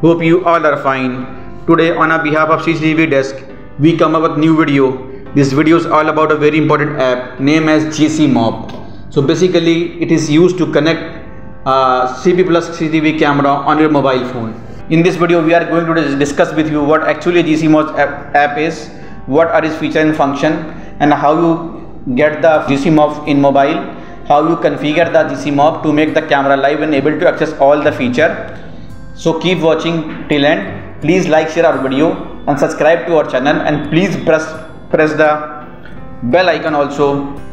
Hope you all are fine. Today on our behalf of CCTV desk, we come up with new video. This video is all about a very important app named as gCMOB. So basically it is used to connect uh, CP plus CCTV camera on your mobile phone. In this video we are going to discuss with you what actually gCMOB app, app is, what are its feature and function and how you get the gCMOB in mobile, how you configure the gCMOB to make the camera live and able to access all the feature so keep watching till end. Please like share our video and subscribe to our channel and please press press the bell icon also.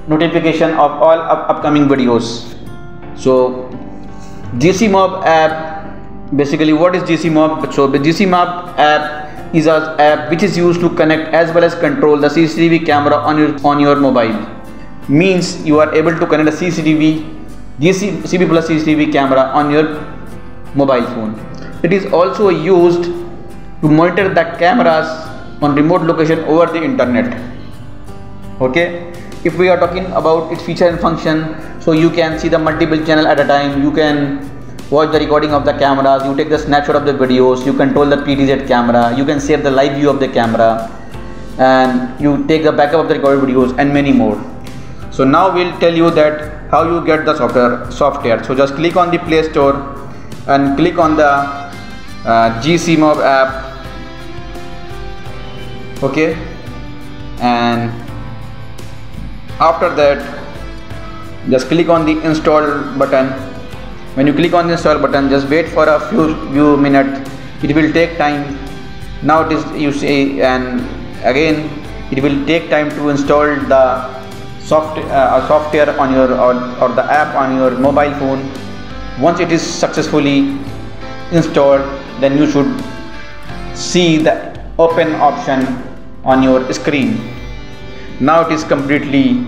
Notification of all up upcoming videos. So gCMOB app basically what is gCMOB? So the gCMOB app is an app which is used to connect as well as control the cctv camera on your on your mobile. Means you are able to connect a cctv GC, cp plus cctv camera on your mobile phone it is also used to monitor the cameras on remote location over the internet. Okay? If we are talking about its feature and function so you can see the multiple channel at a time. You can watch the recording of the cameras. You take the snapshot of the videos. You control the ptz camera. You can save the live view of the camera. And you take the backup of the recorded videos and many more. So now we'll tell you that how you get the software software. So just click on the play store and click on the uh, gCMOB app. Okay. And after that just click on the install button. When you click on the install button just wait for a few few minutes it will take time. Now it is you see and again it will take time to install the soft uh, software on your or, or the app on your mobile phone. Once it is successfully installed then you should see the open option on your screen. Now it is completely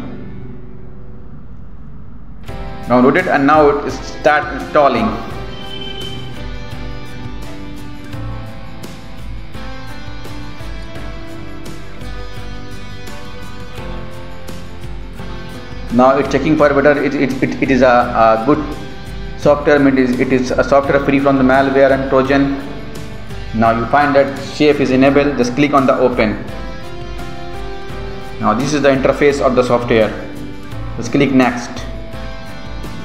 downloaded and now it start installing. Now it's checking for whether it, it, it, it is a, a good software it is, it is a software free from the malware and trojan. Now you find that safe is enabled. Just click on the open. Now this is the interface of the software. Just click next.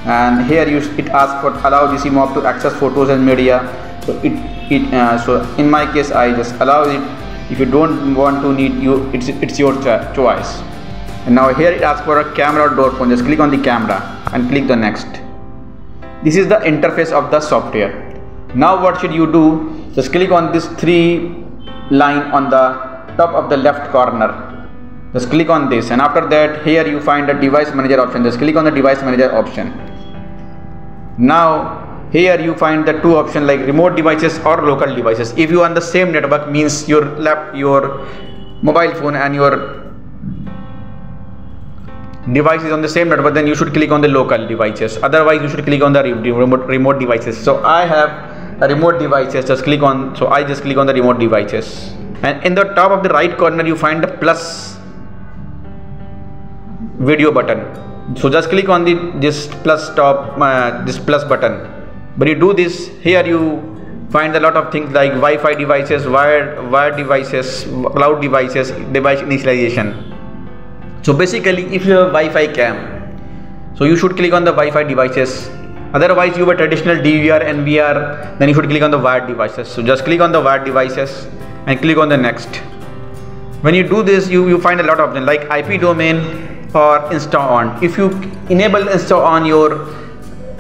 And here you it asks for allow gCMOB to access photos and media. So it it uh, so in my case I just allow it. If you don't want to need you it's it's your choice. And now here it asks for a camera or door phone. Just click on the camera and click the next this is the interface of the software. Now what should you do? Just click on this three line on the top of the left corner. Just click on this. And after that here you find the device manager option. Just click on the device manager option. Now here you find the two options like remote devices or local devices. If you are on the same network means your lap your mobile phone and your device is on the same network then you should click on the local devices. Otherwise you should click on the remote, remote devices. So i have a remote devices. Just click on so i just click on the remote devices. And in the top of the right corner you find the plus video button. So just click on the this plus top uh, this plus button. But you do this here you find a lot of things like wi-fi devices wired wired devices cloud devices device initialization so basically if you have Wi-Fi cam so you should click on the Wi-Fi devices. Otherwise you have a traditional DVR NVR then you should click on the wired devices. So just click on the wired devices and click on the next. When you do this you, you find a lot of them like IP domain or install on if you enable install on your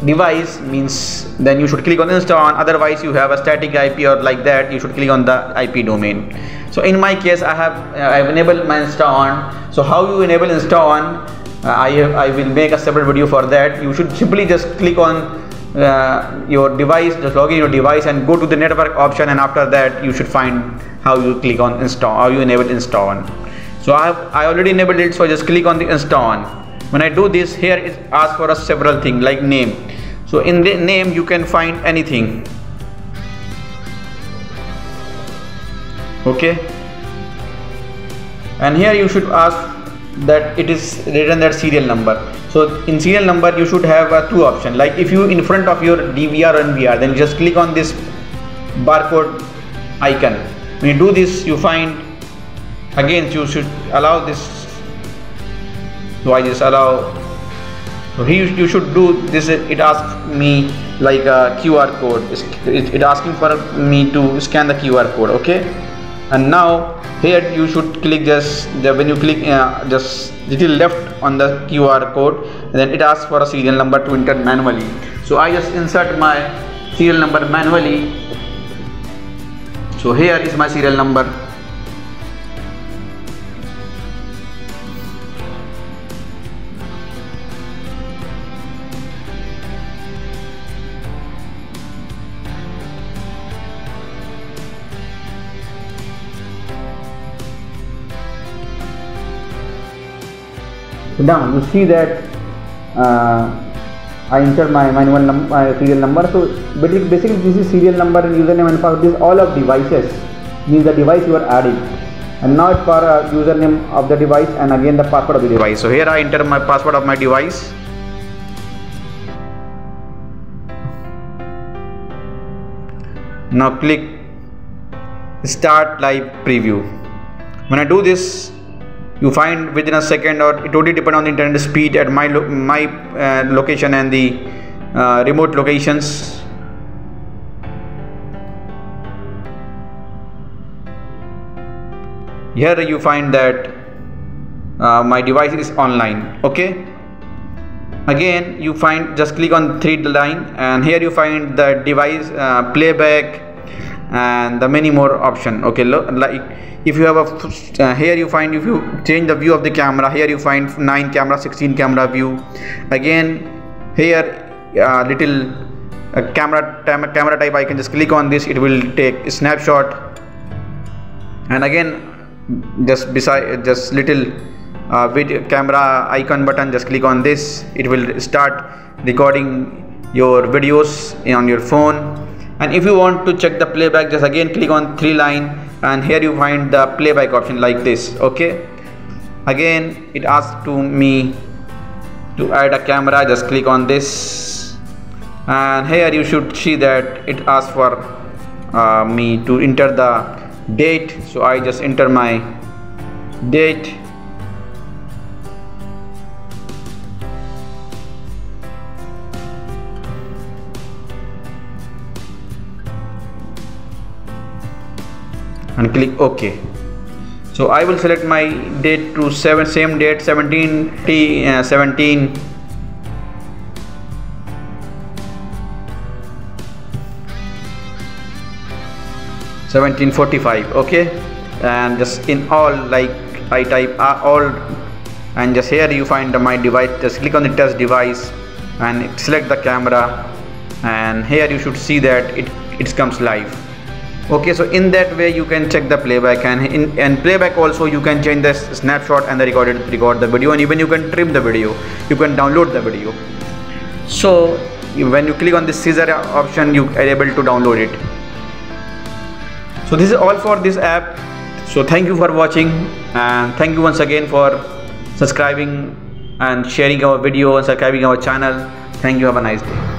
device means then you should click on install on otherwise you have a static IP or like that you should click on the IP domain. So in my case I have uh, I have enabled my install on. So how you enable install on uh, I, have, I will make a separate video for that. You should simply just click on uh, your device just log in your device and go to the network option and after that you should find how you click on install how you enable install on. So I have I already enabled it so just click on the install on when I do this here it asks for a several thing like name. So in the name you can find anything. Okay? And here you should ask that it is written that serial number. So in serial number you should have uh, two option like if you in front of your DVR or NVR then just click on this barcode icon. When you do this you find again you should allow this so I just allow here you should do this it asks me like a QR code. It, it asking for me to scan the QR code okay? And now here you should click just the, when you click uh, just little left on the QR code then it asks for a serial number to enter manually. So I just insert my serial number manually. So here is my serial number down. You see that uh, I enter my manual serial number. So basically this is serial number and username and password. This all of devices. Means the device you are adding. And now it's for uh, username of the device and again the password of the device. So here I enter my password of my device. Now click start live preview. When I do this you find within a second or it totally depend on the internet speed at my lo my uh, location and the uh, remote locations. Here you find that uh, my device is online okay? Again you find just click on three line and here you find the device uh, playback and the many more option. Okay look like if you have a uh, here you find if you change the view of the camera here you find 9 camera 16 camera view. Again here uh, little uh, camera camera type I can just click on this it will take a snapshot. And again just beside just little uh, video camera icon button just click on this it will start recording your videos on your phone and if you want to check the playback just again click on three line and here you find the playback option like this okay? Again it asks to me to add a camera just click on this. And here you should see that it asks for uh, me to enter the date. So I just enter my date and click OK. So I will select my date to seven same date 17 T uh, 17 1745 okay and just in all like I type uh, all and just here you find my device. Just click on the test device and select the camera. And here you should see that it it comes live okay so in that way you can check the playback and in and playback also you can change the snapshot and the recorded record the video and even you can trim the video. You can download the video. So when you click on the scissor option you are able to download it. So this is all for this app. So thank you for watching and thank you once again for subscribing and sharing our video and subscribing our channel. Thank you. Have a nice day